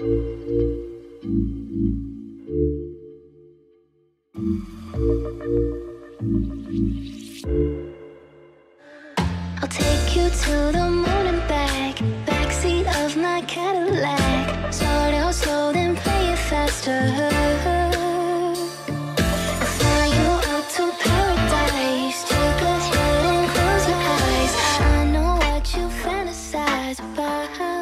I'll take you to the moon and back. Backseat of my Cadillac. Start out slow, then play it faster. Fly you out to paradise. Take a and close your eyes. I know what you fantasize about.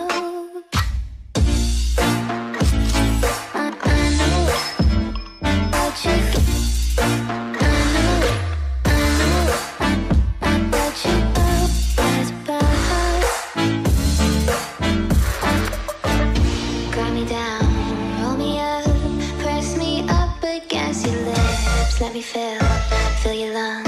Me feel, fill your lungs,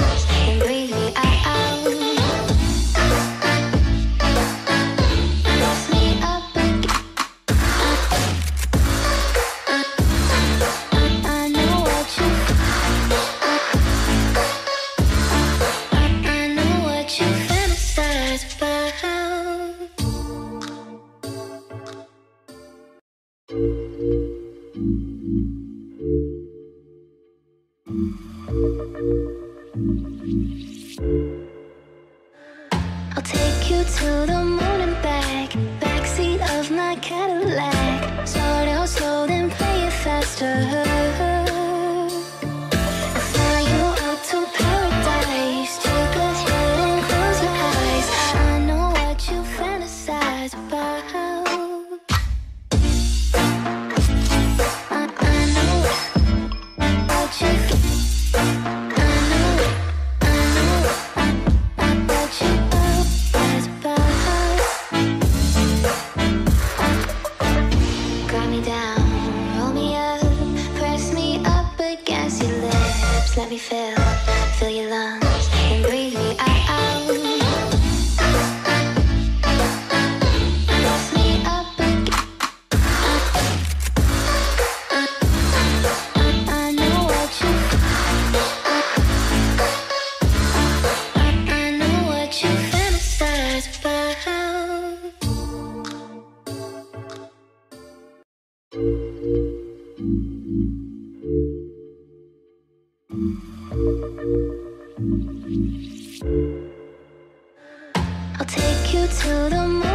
I'll take you to the moon and back. Backseat of my Cadillac. Start out slow, then play it faster. Let me feel, fill your lungs, I'll take you to the moon